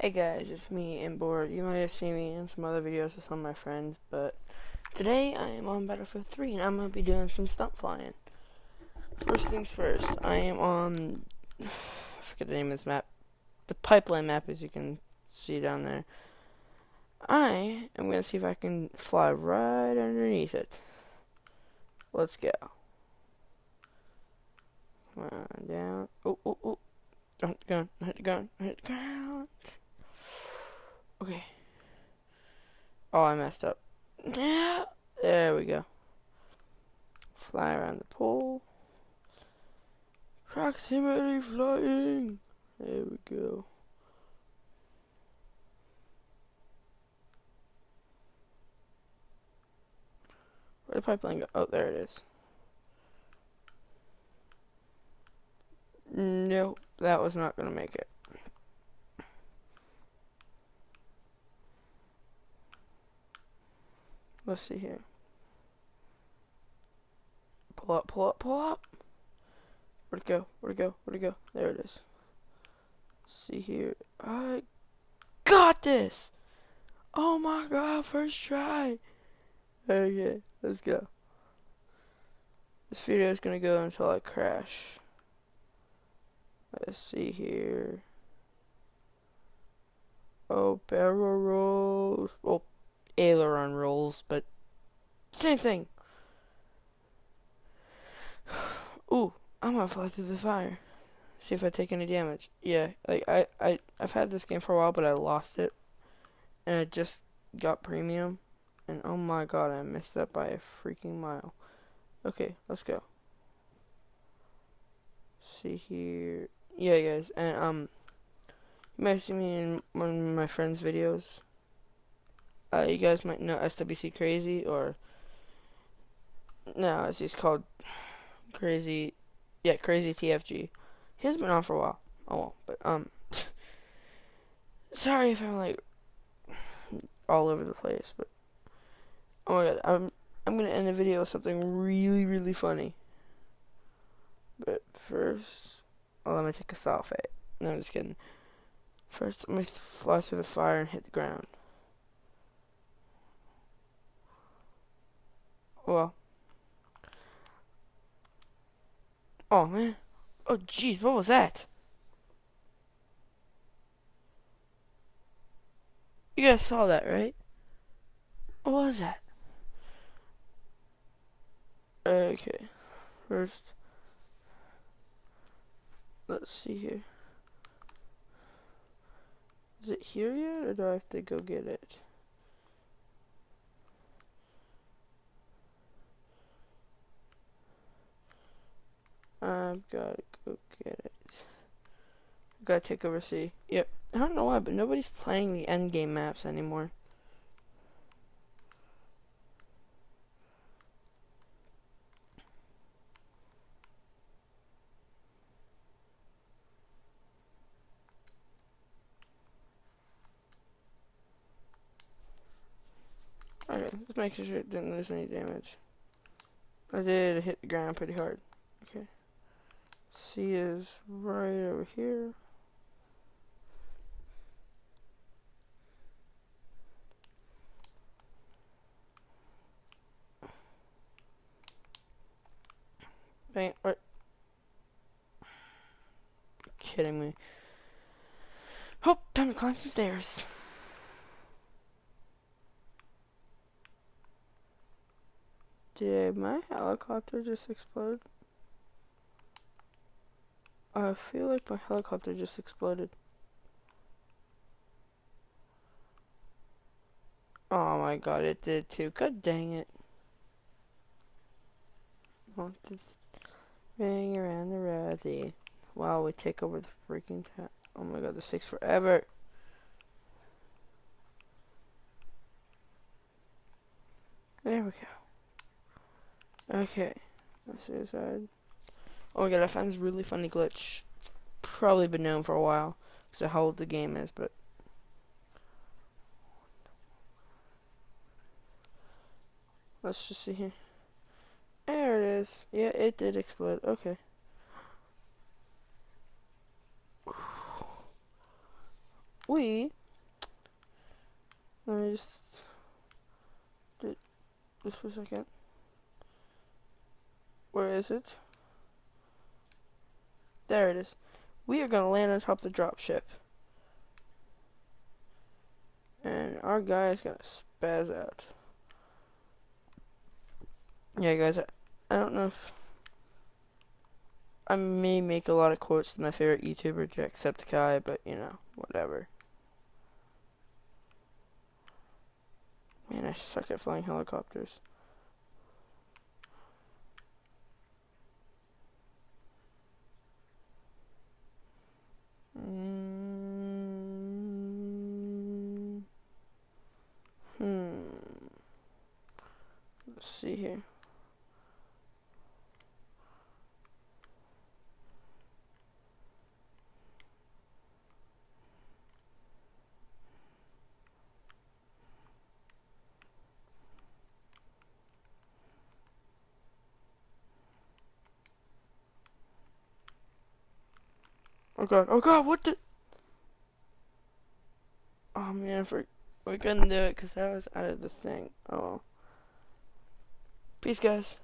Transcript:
Hey guys, it's me, Inboard. You might have seen me in some other videos with some of my friends, but today I am on Battlefield 3 and I'm going to be doing some stunt flying. First things first, I am on, I forget the name of this map, the pipeline map as you can see down there. I am going to see if I can fly right underneath it. Let's go. Come on, down. Oh, oh, oh. Don't go, hit the ground, hit the ground. Okay. Oh, I messed up. There we go. Fly around the pole. Proximity flying. There we go. Where'd the pipeline go? Oh, there it is. Nope, that was not going to make it. Let's see here. Pull up, pull up, pull up. Where'd it go? Where'd it go? Where'd it go? There it is. Let's see here. I got this! Oh my god, first try! Okay, let's go. This video is gonna go until I crash. Let's see here. Oh, barrel rolls. Oh, aileron rolls, but same thing. Ooh, I'm gonna fly through the fire. See if I take any damage. Yeah, like I, I, I've had this game for a while, but I lost it, and I just got premium, and oh my god, I missed that by a freaking mile. Okay, let's go. See here. Yeah, guys, and um, you might see me in one of my friends' videos. Uh, you guys might know SWC Crazy or no, it's just called Crazy. Yeah, Crazy TFG. He has been on for a while. Oh well, but um, sorry if I'm like all over the place, but oh my god, I'm I'm gonna end the video with something really really funny. But first, oh, let me take a selfie. No, I'm just kidding. First, let me fly through the fire and hit the ground. Well. Oh, man. Oh, jeez, what was that? You guys saw that, right? What was that? Okay. First, let's see here. Is it here yet, or do I have to go get it? I've got to go get it. I've got to take over C. Yep. I don't know why, but nobody's playing the end game maps anymore. Okay, just making sure it didn't lose any damage. I did hit the ground pretty hard. C is right over here. Dang? You're kidding me. Oh, time to climb some stairs. Did my helicopter just explode? I feel like my helicopter just exploded. Oh my god, it did too. God dang it. Want to ring around the rosy while we take over the freaking town. Oh my god, this takes forever. There we go. Okay. Suicide. Oh my god, I found this really funny glitch. Probably been known for a while. Because of how old the game is, but... Let's just see here. There it is. Yeah, it did explode. Okay. we let me just this for a second. Where is it? There it is. We are gonna land on top of the dropship. And our guy is gonna spaz out. Yeah guys, I, I don't know if I may make a lot of quotes to my favorite YouTuber, Jacksepticeye, but you know, whatever. Man, I suck at flying helicopters. Let's see here. Oh god, oh god, what the? Oh man, for we couldn't do it because I was out of the thing. Oh. Peace, guys.